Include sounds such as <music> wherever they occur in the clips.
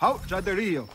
How? Já deriam.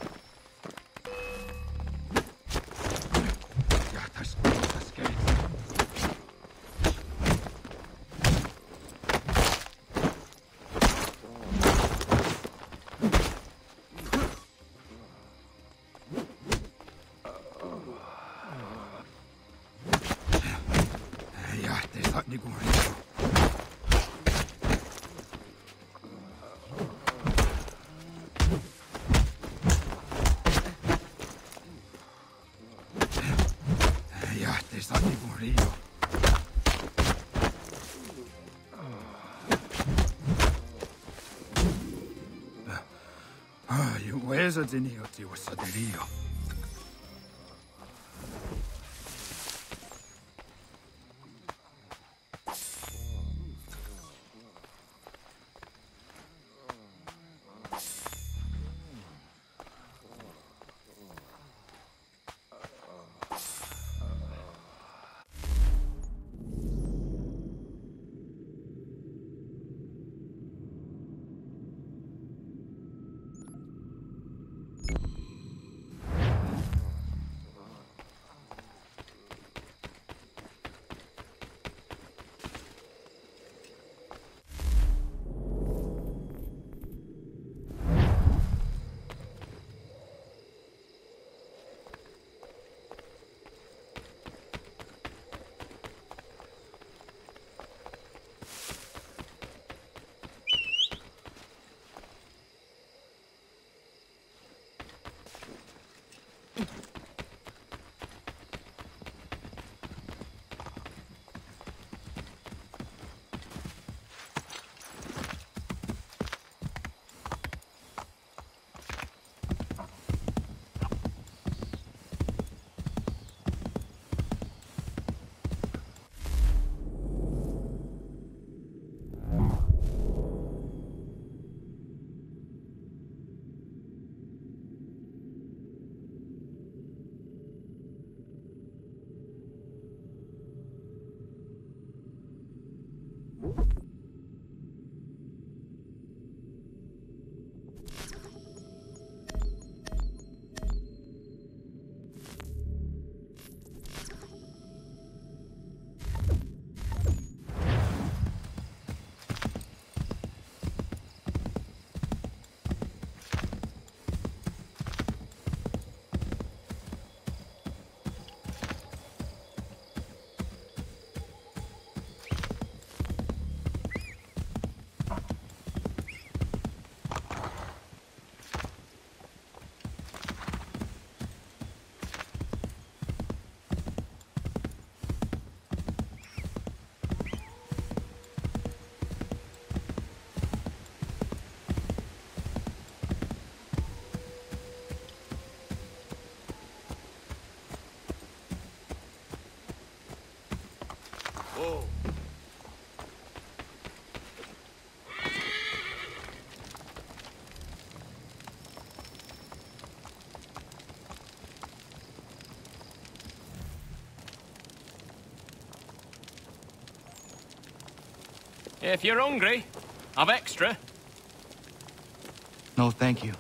Uweza ziniotiwa sadirio. If you're hungry, I've extra. No, thank you.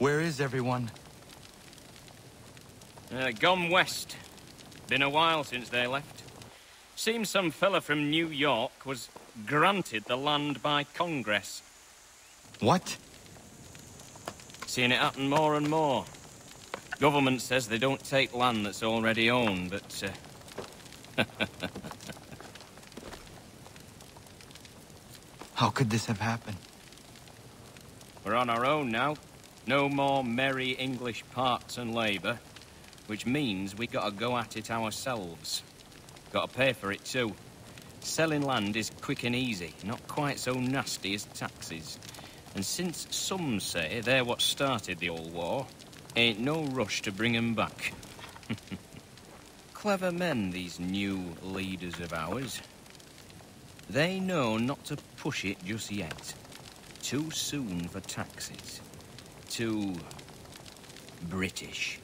Where is everyone? Uh, gone west. Been a while since they left. Seems some fella from New York was granted the land by Congress. What? Seeing it happen more and more. Government says they don't take land that's already owned, but uh, <laughs> How could this have happened? we're on our own now. No more merry English parts and labour, which means we gotta go at it ourselves. Gotta pay for it too. Selling land is quick and easy, not quite so nasty as taxes. And since some say they're what started the old war, ain't no rush to bring 'em back. <laughs> Clever men, these new leaders of ours. They know not to push it just yet. Too soon for taxes. Too... British.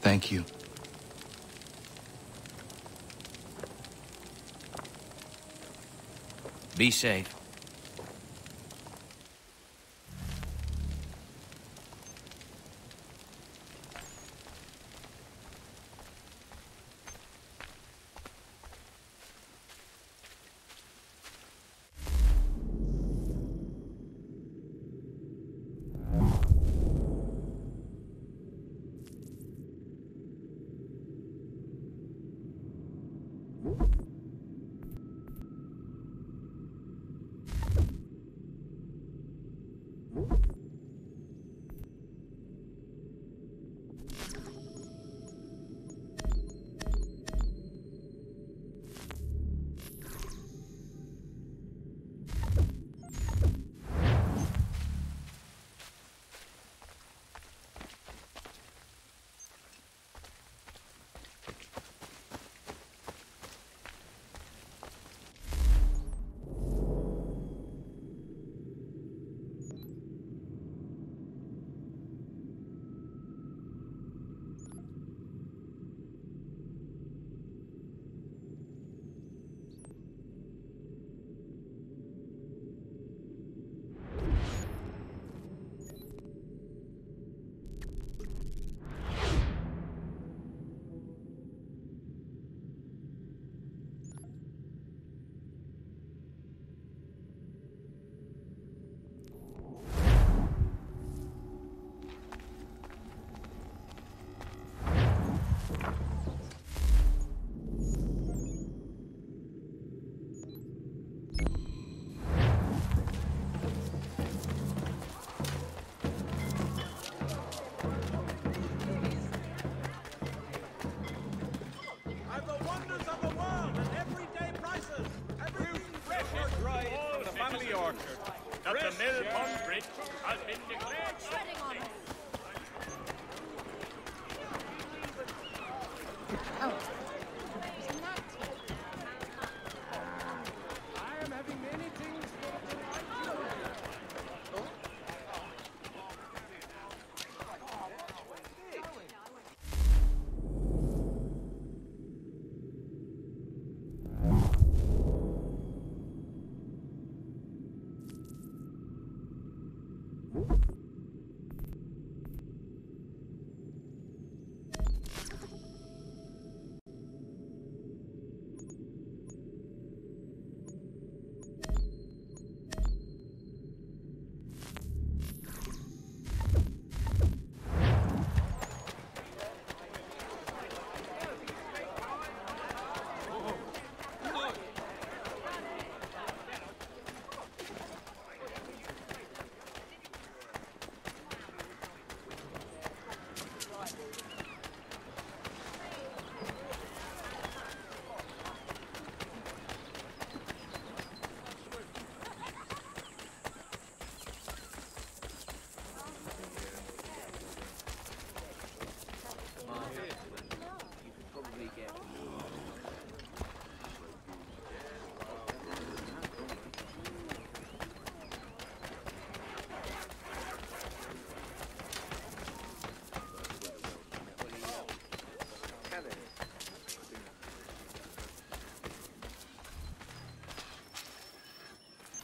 Thank you. Be safe. The family orchard. that the mill pond bridge has been declared treading on us. Oh.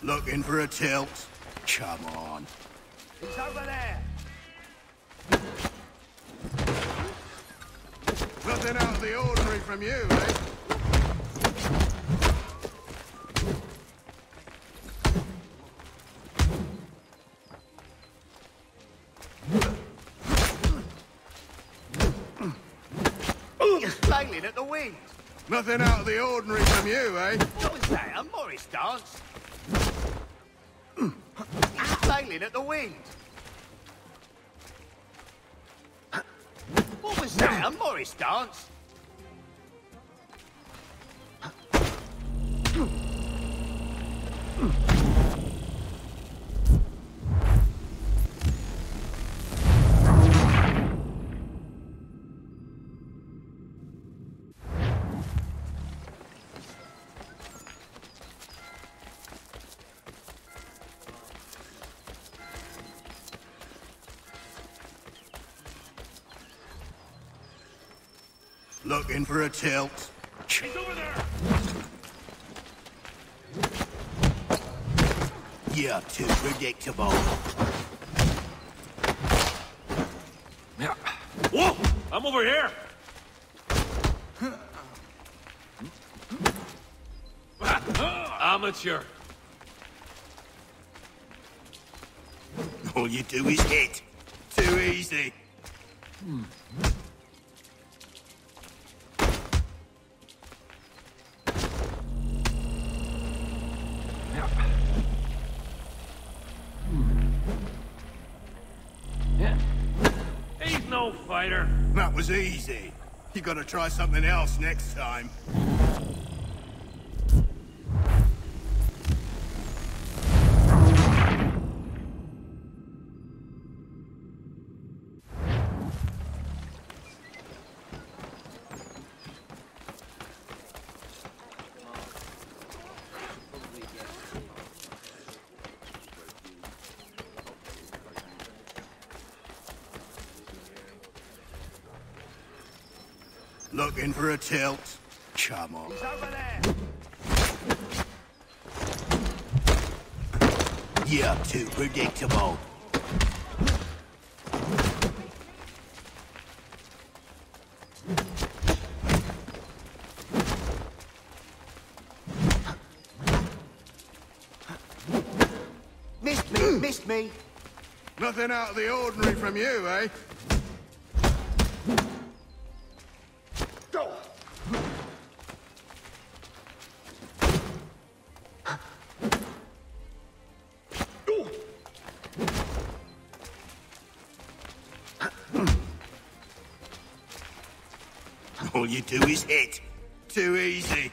Looking for a tilt? Come on. He's over there. Nothing out of the ordinary from you, eh? Flailing at the wind. Nothing out of the ordinary from you, eh? What was that? A Morris dance? Flailing at the wind. What was that? A Morris dance? For a tilt. He's over there! You're too predictable. Ja. Whoa! I'm over here! <laughs> Amateur. All you do is hit. Too easy. Ja. Was easy. You gotta try something else next time. Tilt. Come on. Over there. You're too predictable. Missed me, missed me. Nothing out of the ordinary from you, eh? You do is hit. Too easy.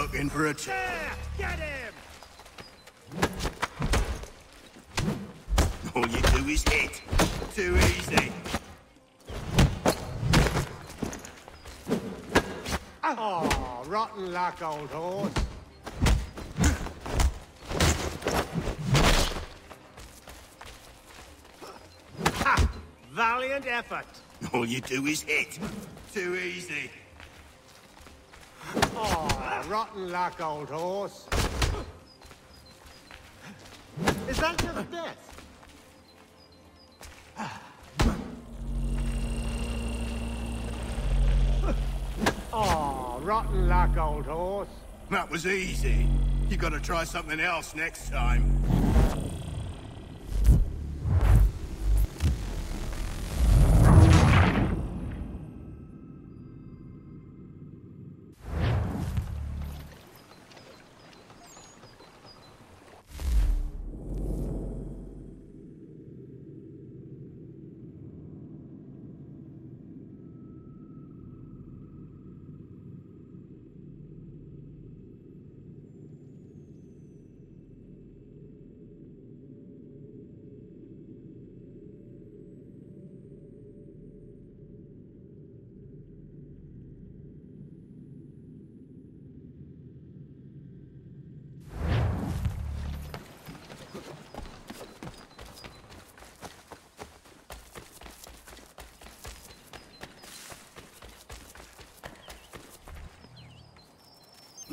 Looking for a tilt. Get him! All you do is hit. Too easy. Oh, rotten luck, old horse. Ha! Valiant effort. All you do is hit. Too easy. Oh, rotten luck, old horse. Is that just death? Oh, rotten luck, old horse. That was easy. You gotta try something else next time.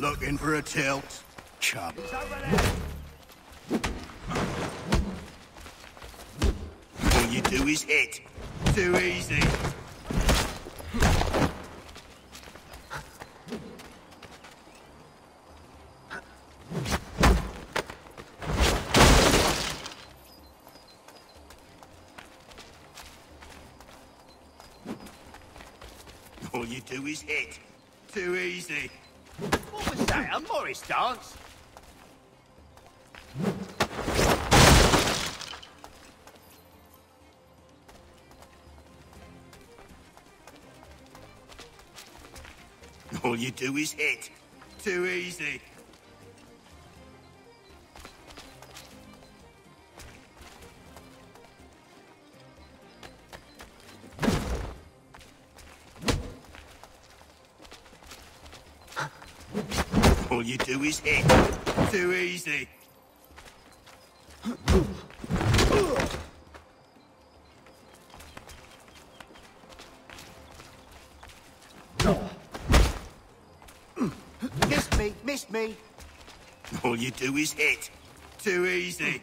Looking for a tilt? Chump. All you do is hit. Too easy. All you do is hit. Too easy. What was that, a Morris dance? All you do is hit. Too easy. All you do is hit. Too easy. Missed me, missed me. All you do is hit. Too easy.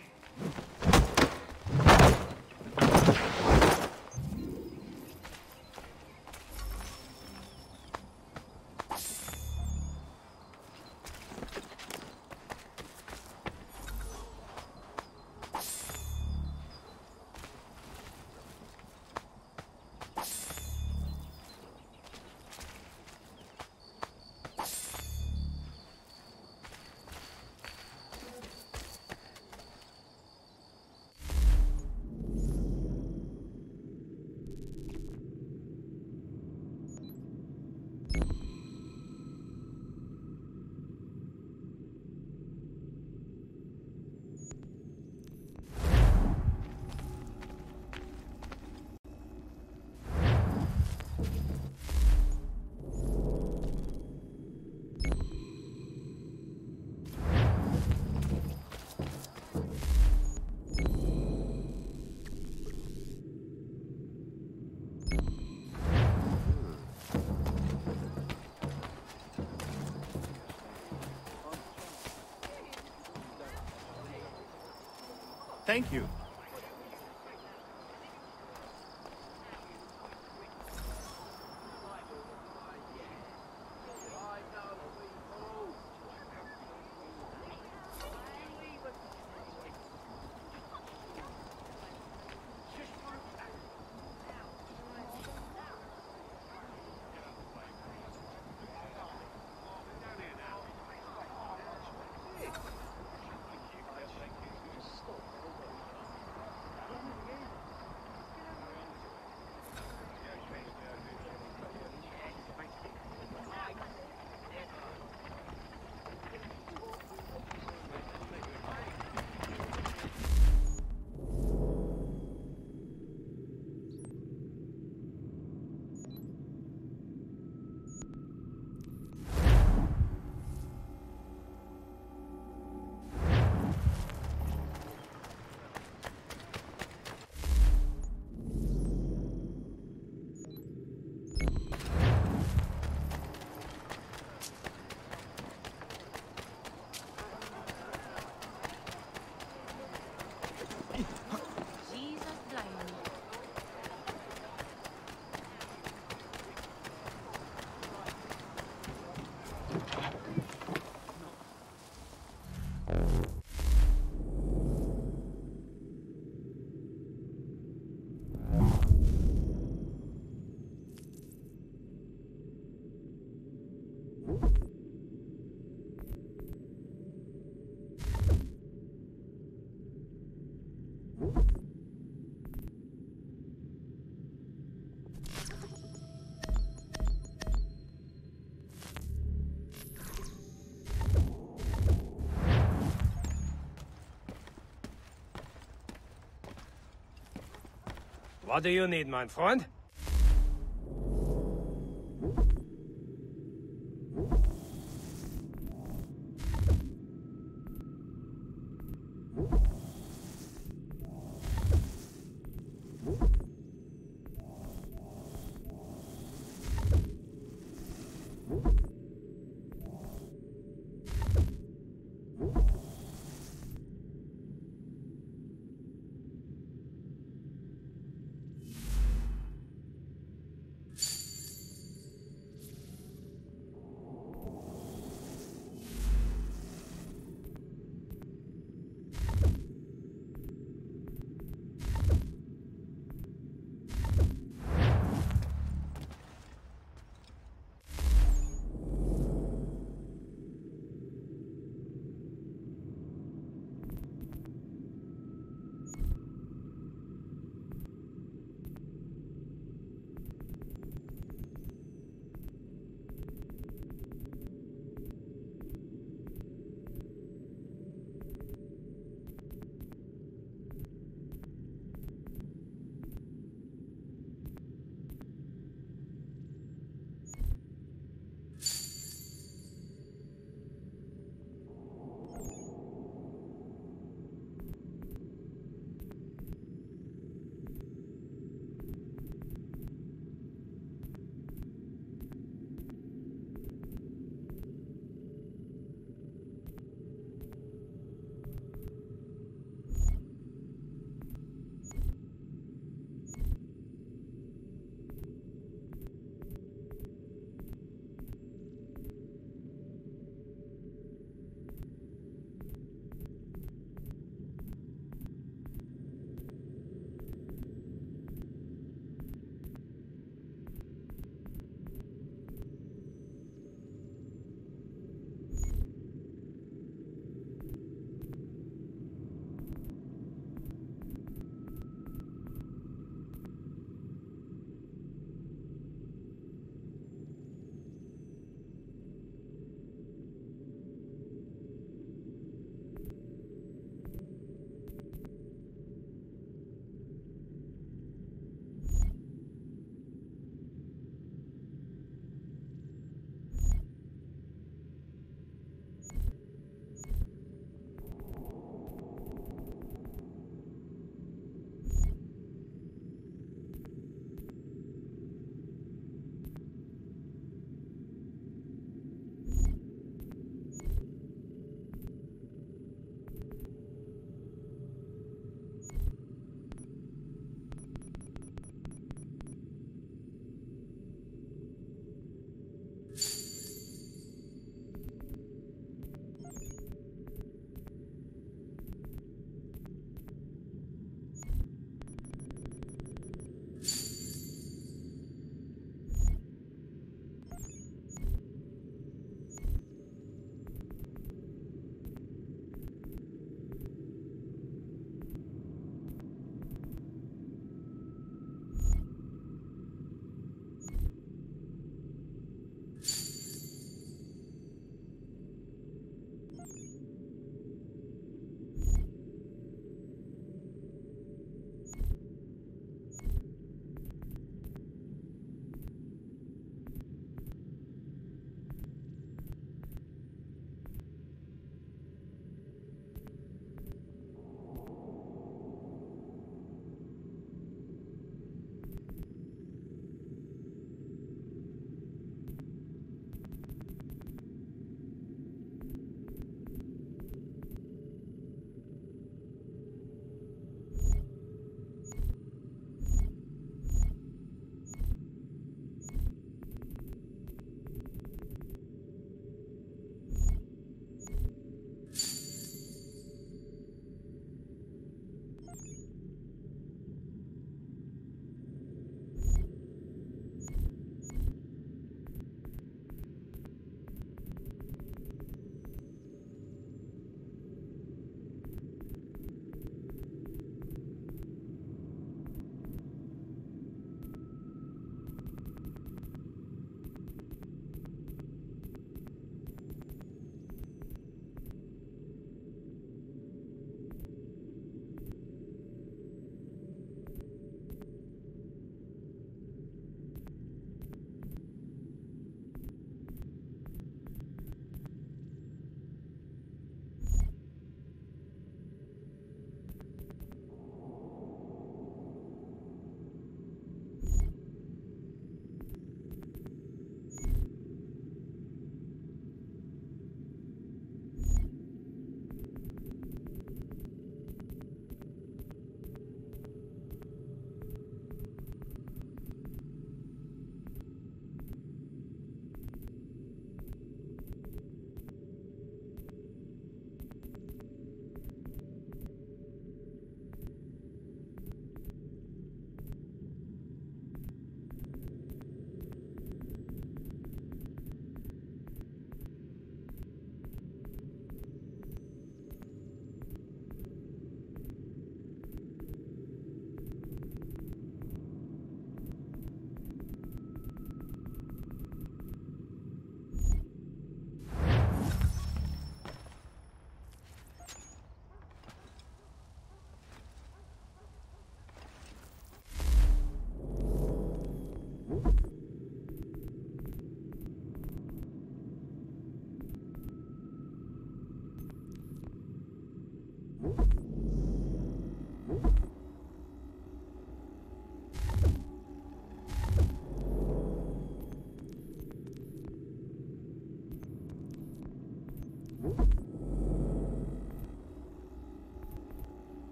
What do you need, my friend?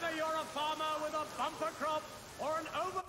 Whether you're a farmer with a bumper crop or an over...